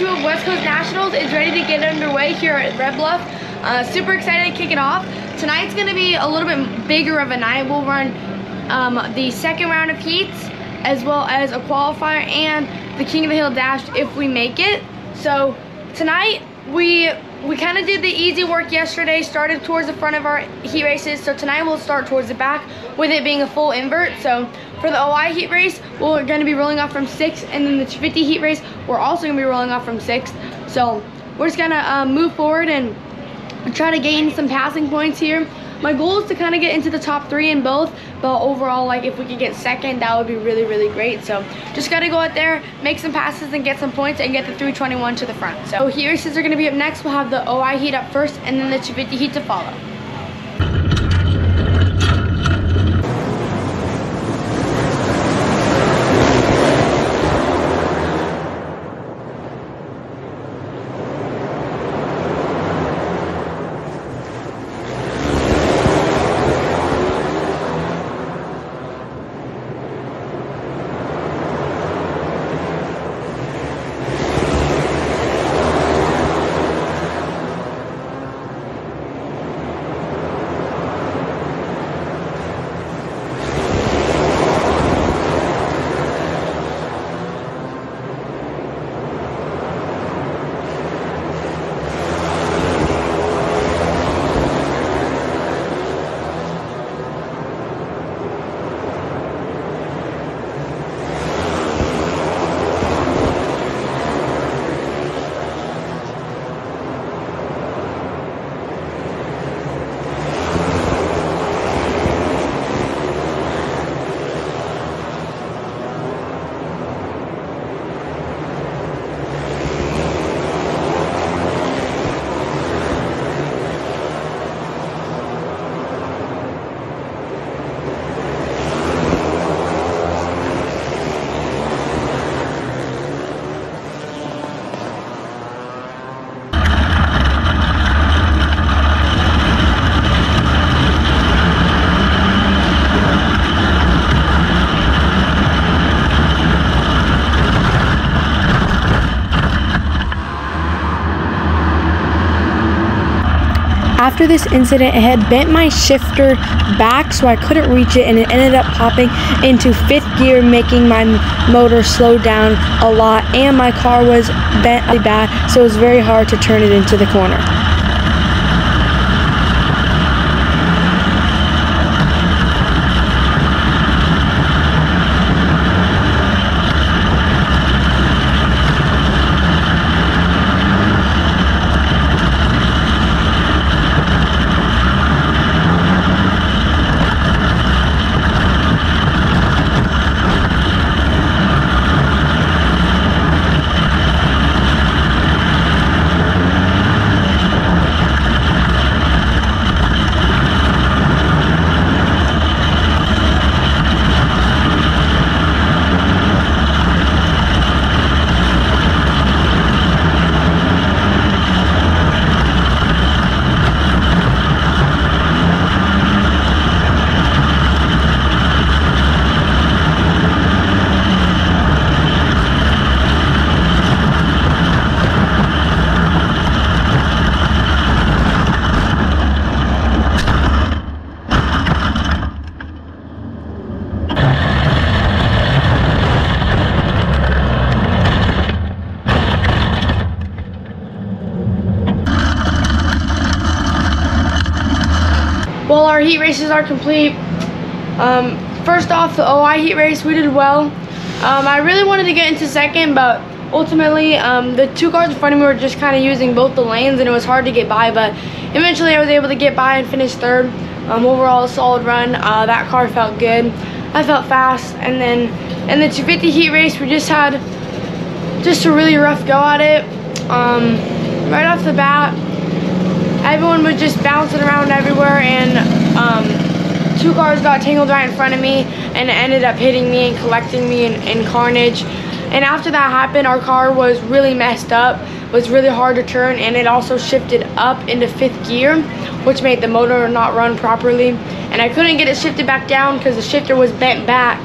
two of West Coast Nationals is ready to get underway here at Red Bluff. Uh, super excited to kick it off. Tonight's gonna be a little bit bigger of a night. We'll run um, the second round of heats as well as a qualifier and the King of the Hill Dash if we make it. So tonight we we kind of did the easy work yesterday, started towards the front of our heat races. So tonight we'll start towards the back with it being a full invert. So for the OI heat race, we're gonna be rolling off from six and then the 50 heat race, we're also gonna be rolling off from six. So we're just gonna um, move forward and try to gain some passing points here. My goal is to kind of get into the top three in both, but overall, like if we could get second, that would be really, really great. So just got to go out there, make some passes and get some points and get the 321 to the front. So races are going to be up next. We'll have the OI heat up first and then the 250 heat to follow. After this incident, it had bent my shifter back so I couldn't reach it and it ended up popping into fifth gear, making my motor slow down a lot and my car was bent bad so it was very hard to turn it into the corner. Our heat races are complete. Um, first off, the OI heat race, we did well. Um, I really wanted to get into second, but ultimately, um, the two cars in front of me were just kind of using both the lanes, and it was hard to get by, but eventually I was able to get by and finish third. Um, overall, a solid run. Uh, that car felt good. I felt fast, and then in the 250 heat race, we just had just a really rough go at it. Um, right off the bat, everyone was just bouncing around everywhere and um, two cars got tangled right in front of me and ended up hitting me and collecting me in, in carnage and after that happened our car was really messed up was really hard to turn and it also shifted up into fifth gear which made the motor not run properly and I couldn't get it shifted back down because the shifter was bent back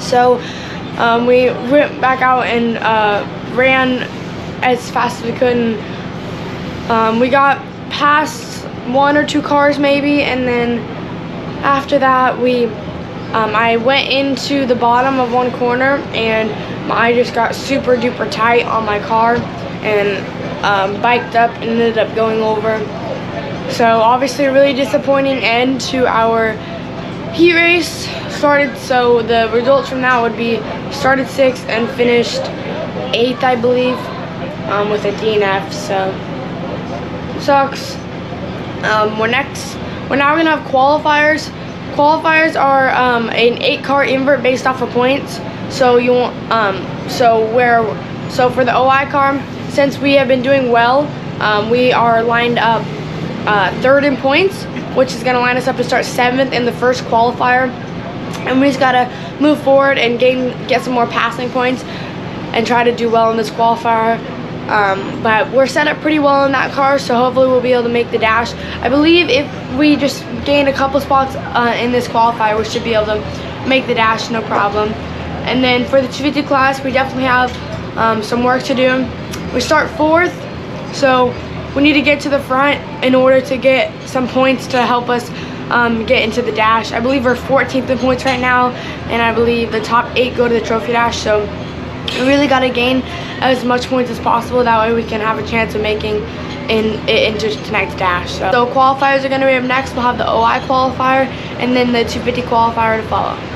so um, we went back out and uh, ran as fast as we could. And, um, we got past one or two cars maybe, and then after that we um, I went into the bottom of one corner and I just got super duper tight on my car and um, biked up and ended up going over. So obviously a really disappointing end to our heat race. Started, so the results from that would be started sixth and finished eighth, I believe, um, with a DNF. So sucks. Um, we're next. We're now gonna have qualifiers. Qualifiers are um, an eight-car invert based off of points. So you want um, so where so for the OI car, since we have been doing well, um, we are lined up uh, third in points, which is gonna line us up to start seventh in the first qualifier. And we just gotta move forward and gain get some more passing points and try to do well in this qualifier. Um, but we're set up pretty well in that car, so hopefully we'll be able to make the dash. I believe if we just gain a couple spots uh, in this qualifier, we should be able to make the dash, no problem. And then for the 250 class, we definitely have um, some work to do. We start fourth, so we need to get to the front in order to get some points to help us um, get into the dash. I believe we're 14th in points right now, and I believe the top eight go to the trophy dash, so we really got to gain as much points as possible. That way we can have a chance of making in into tonight's dash. So, so qualifiers are going to be up next. We'll have the OI qualifier and then the 250 qualifier to follow.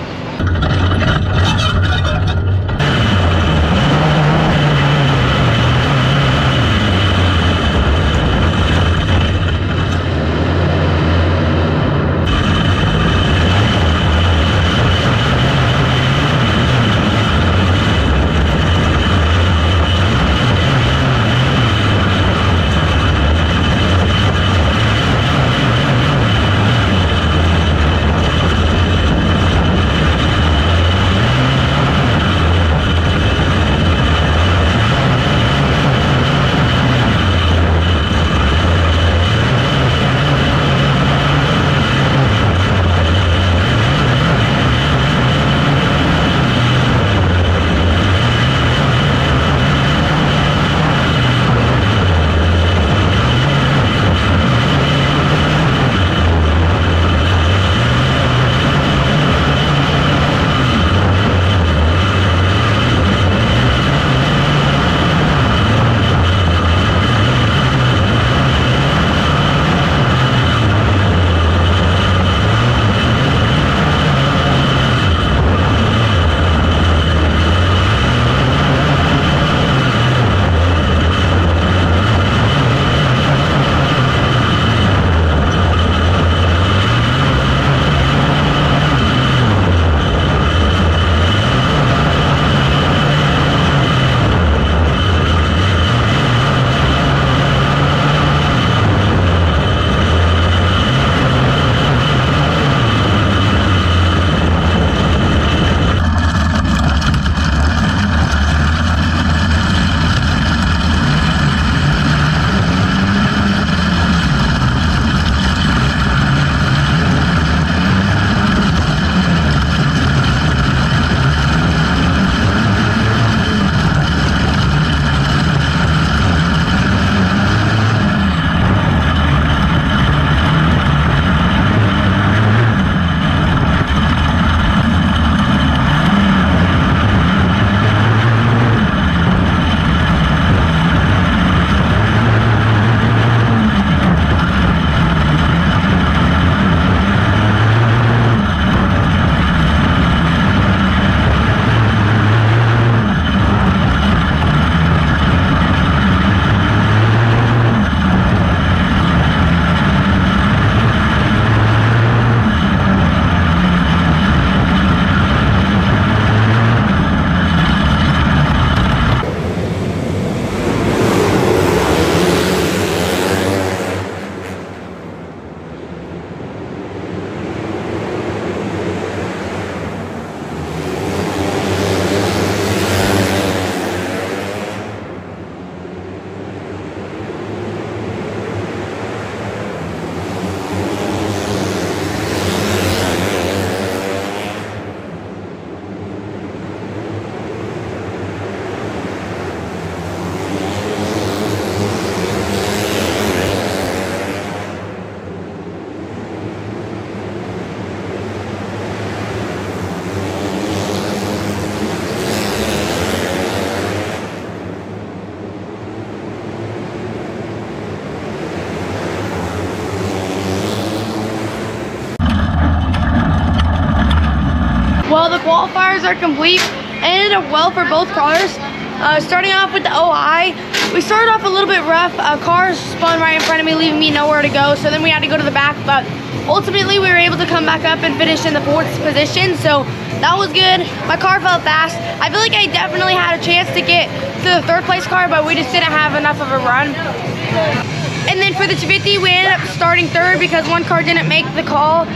Qualifiers are complete. Ended up well for both cars. Uh, starting off with the OI, we started off a little bit rough. A car spun right in front of me, leaving me nowhere to go. So then we had to go to the back, but ultimately we were able to come back up and finish in the fourth position. So that was good. My car felt fast. I feel like I definitely had a chance to get to the third place car, but we just didn't have enough of a run. And then for the 250, we ended up starting third because one car didn't make the call.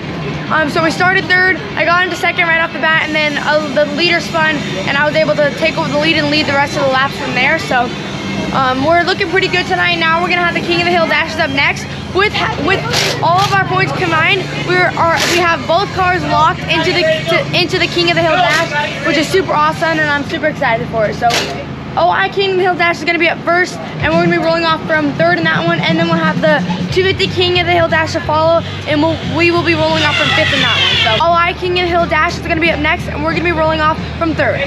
Um, so we started third. I got into second right off the bat, and then uh, the leader spun, and I was able to take over the lead and lead the rest of the laps from there. So um, we're looking pretty good tonight. Now we're gonna have the King of the Hill dashes up next. With with all of our points combined, we are we have both cars locked into the to, into the King of the Hill dash, which is super awesome, and I'm super excited for it. So Oh, I King the Hill Dash is going to be up first, and we're to be rolling off from third in that one, and then we'll have the 250 King of the Hill Dash to follow, and we'll, we will be rolling off from fifth in that one. So, I King of the Hill Dash is going to be up next, and we're going to be rolling off from third.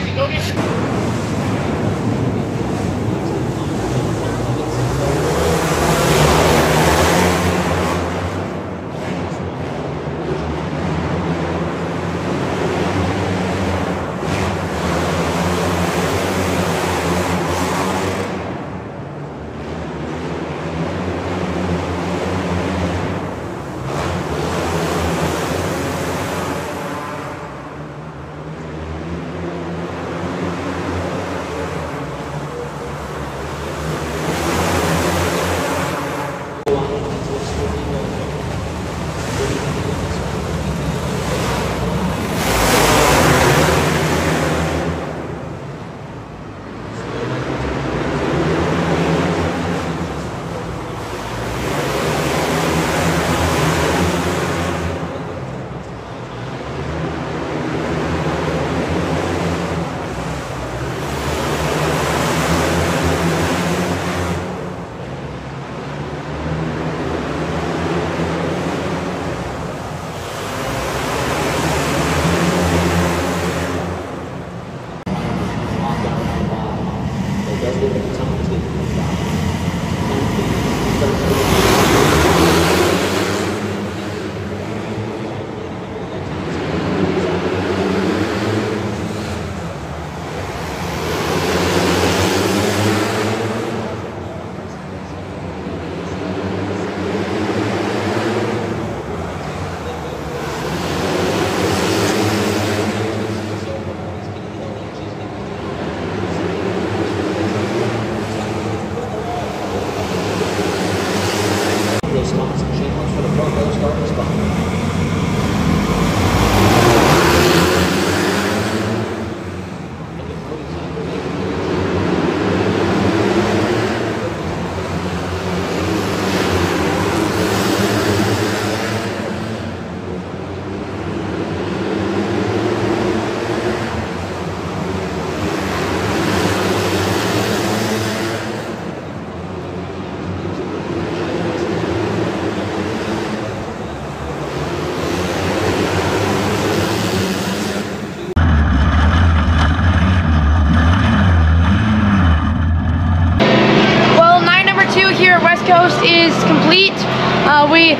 Coast is complete. Uh, we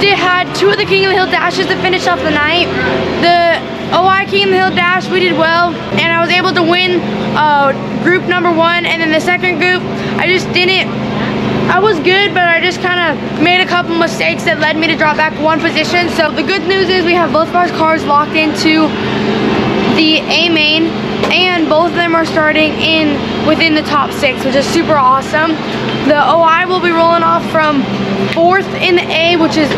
did had two of the King of the Hill dashes to finish off the night. The OI King of the Hill dash, we did well, and I was able to win uh, group number one, and then the second group, I just didn't I was good, but I just kind of made a couple mistakes that led me to drop back one position. So the good news is we have both of our cars locked into the A main and both of them are starting in within the top six, which is super awesome. The OI will be rolling off from fourth in the A, which is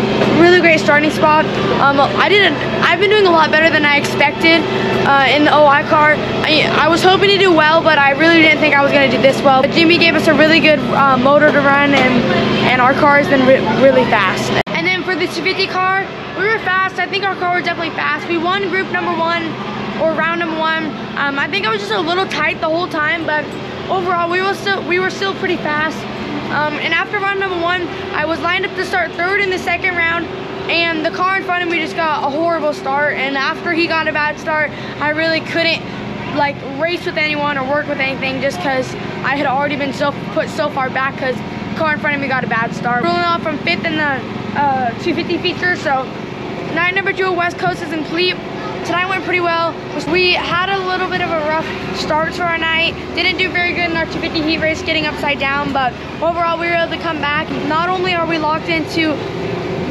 really great starting spot. Um, I didn't, I've been doing a lot better than I expected uh, in the OI car. I, I, was hoping to do well, but I really didn't think I was gonna do this well. But Jimmy gave us a really good uh, motor to run and, and our car has been re really fast. And then for the 250 car, we were fast. I think our car was definitely fast. We won group number one or round number one. Um, I think I was just a little tight the whole time, but overall we were still we were still pretty fast. Um, and after round number one, I was lined up to start third in the second round, and the car in front of me just got a horrible start. And after he got a bad start, I really couldn't like race with anyone or work with anything just because I had already been so put so far back because car in front of me got a bad start. Rolling off from fifth in the uh, 250 feature, so night number two West Coast is complete. Tonight went pretty well. We had a little bit of a rough start to our night. Didn't do very good in our 250 heat race getting upside down, but overall we were able to come back. Not only are we locked into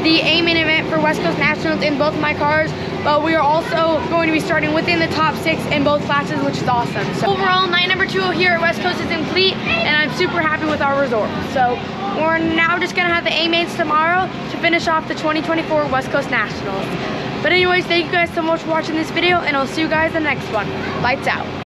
the A main event for West Coast Nationals in both my cars, but we are also going to be starting within the top six in both classes, which is awesome. So overall, night number two here at West Coast is complete, and I'm super happy with our resort. So we're now just gonna have the A mains tomorrow to finish off the 2024 West Coast Nationals. But anyways, thank you guys so much for watching this video, and I'll see you guys in the next one. Lights out.